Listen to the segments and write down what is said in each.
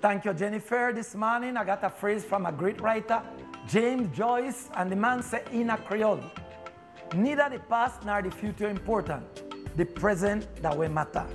Thank you, Jennifer. This morning I got a phrase from a great writer, James Joyce, and the man said in a Creole, Neither the past nor the future important, the present that will matter.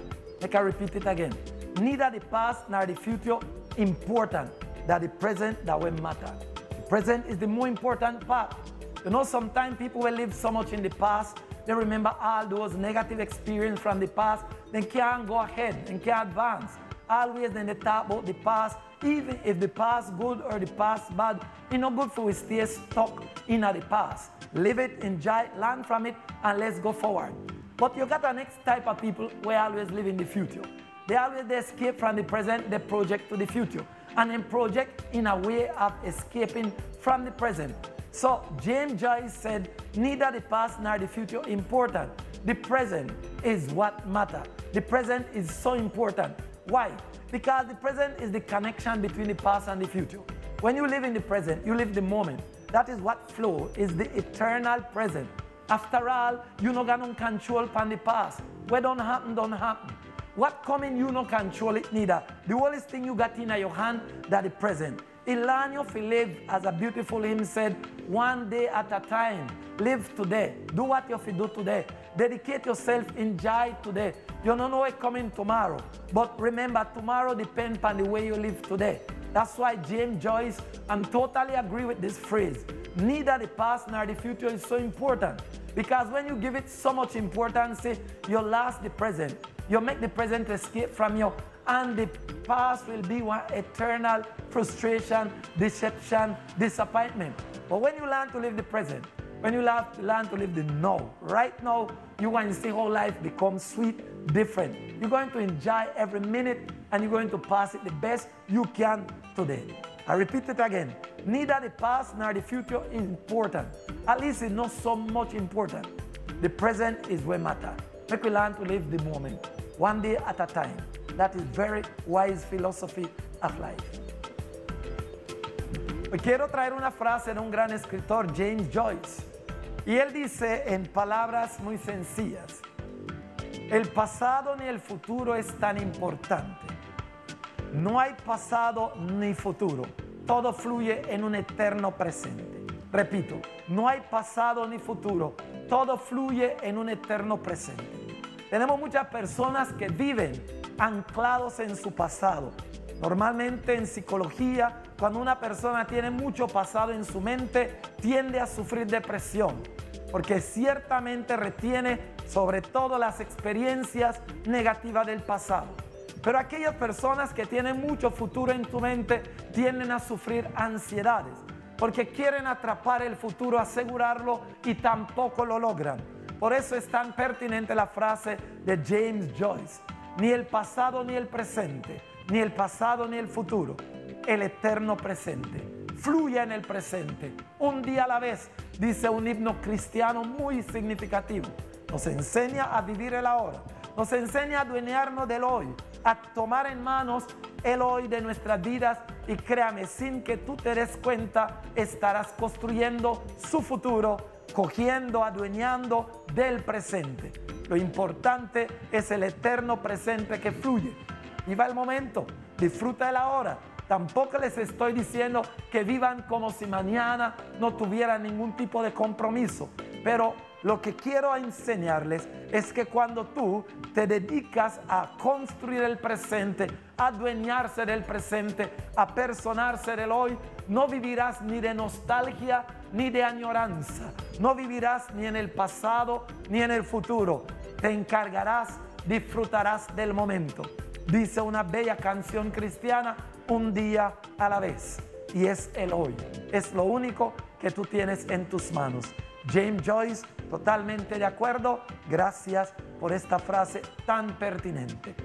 Make I repeat it again. Neither the past nor the future important, that the present that will matter. The present is the more important part. You know, sometimes people will live so much in the past, they remember all those negative experiences from the past, they can't go ahead and can't advance. Always then they talk about the past, even if the past good or the past bad, it's not good for we stay stuck in the past. Live it, enjoy, learn from it, and let's go forward. But you got the next type of people who always live in the future. They always they escape from the present, they project to the future. And then project in a way of escaping from the present. So James Joyce said, neither the past nor the future important. The present is what matters. The present is so important. Why? Because the present is the connection between the past and the future. When you live in the present, you live the moment. That is what flow is the eternal present. After all, you no got no control upon the past. What don't happen, don't happen. What coming, you no control it neither. The only thing you got in your hand, that the present. To live, as a beautiful hymn said, one day at a time. Live today. Do what you have to do today. Dedicate yourself, enjoy today. You don't know what's coming tomorrow. But remember, tomorrow depends on the way you live today. That's why James Joyce, and totally agree with this phrase. Neither the past nor the future is so important. Because when you give it so much importance, you lost the present. You make the present escape from you, and the past will be one eternal frustration, deception, disappointment. But when you learn to live the present, when you learn to live the now, right now, you're going to see how life becomes sweet, different. You're going to enjoy every minute and you're going to pass it the best you can today. I repeat it again. Neither the past nor the future is important. At least it's not so much important. The present is what matters. Make we learn to live the moment, one day at a time. That is very wise philosophy of life. Quiero traer una frase de un gran escritor, James Joyce. Y él dice en palabras muy sencillas, el pasado ni el futuro es tan importante. No hay pasado ni futuro. Todo fluye en un eterno presente. Repito, no hay pasado ni futuro. Todo fluye en un eterno presente. Tenemos muchas personas que viven anclados en su pasado. Normalmente en psicología, cuando una persona tiene mucho pasado en su mente, tiende a sufrir depresión, porque ciertamente retiene sobre todo las experiencias negativas del pasado. Pero aquellas personas que tienen mucho futuro en tu mente tienden a sufrir ansiedades, porque quieren atrapar el futuro, asegurarlo y tampoco lo logran. Por eso es tan pertinente la frase de James Joyce, ni el pasado ni el presente, ni el pasado ni el futuro, el eterno presente. Fluye en el presente, un día a la vez, dice un himno cristiano muy significativo. Nos enseña a vivir el ahora, nos enseña a adueñarnos del hoy, a tomar en manos el hoy de nuestras vidas y créame, sin que tú te des cuenta, estarás construyendo su futuro, cogiendo, adueñando del presente. Lo importante es el eterno presente que fluye. Y va el momento, disfruta el ahora. Tampoco les estoy diciendo que vivan como si mañana no tuvieran ningún tipo de compromiso, pero lo que quiero enseñarles es que cuando tú te dedicas a construir el presente, a adueñarse del presente, a personarse del hoy, no vivirás ni de nostalgia ni de añoranza. No vivirás ni en el pasado ni en el futuro. Te encargarás, disfrutarás del momento. Dice una bella canción cristiana, un día a la vez. Y es el hoy. Es lo único que tú tienes en tus manos. James Joyce, totalmente de acuerdo. Gracias por esta frase tan pertinente.